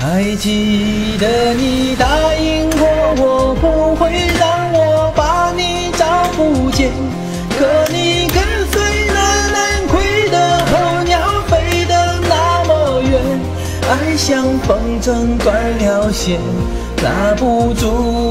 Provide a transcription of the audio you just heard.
还记得你答应过我不会让我把你找不见可你跟随了南归的候鸟飞得那么远爱像风筝断了线拉不住